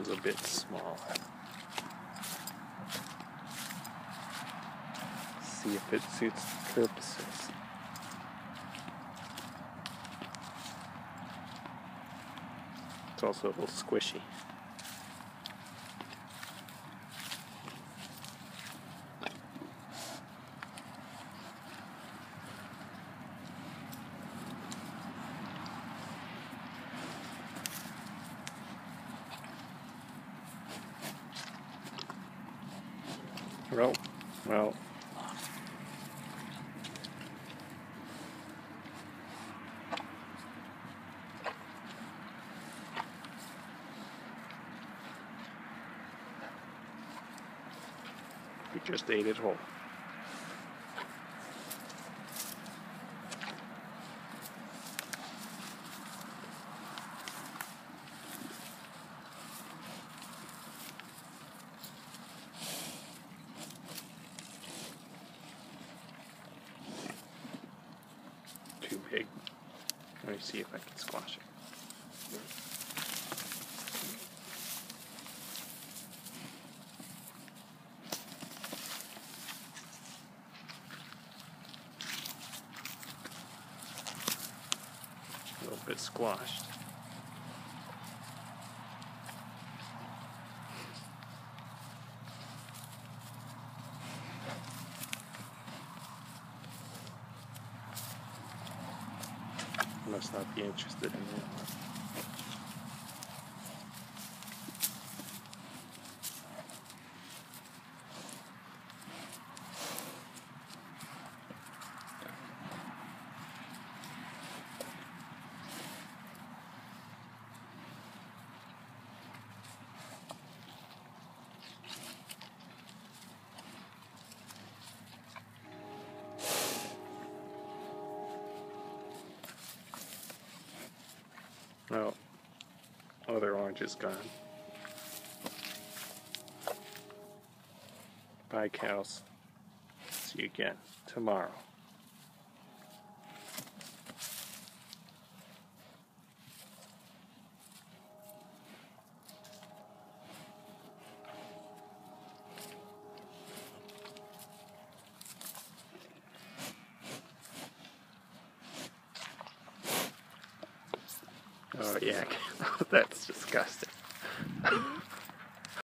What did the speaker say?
is a bit small. See if it suits the purposes. It's also a little squishy. Well, well. We just ate it whole. Big. Let me see if I can squash it. A little bit squashed. Must not be interested in that. Oh, oh other orange is gone. Bye, cows. See you again tomorrow. Oh, yeah. That's disgusting.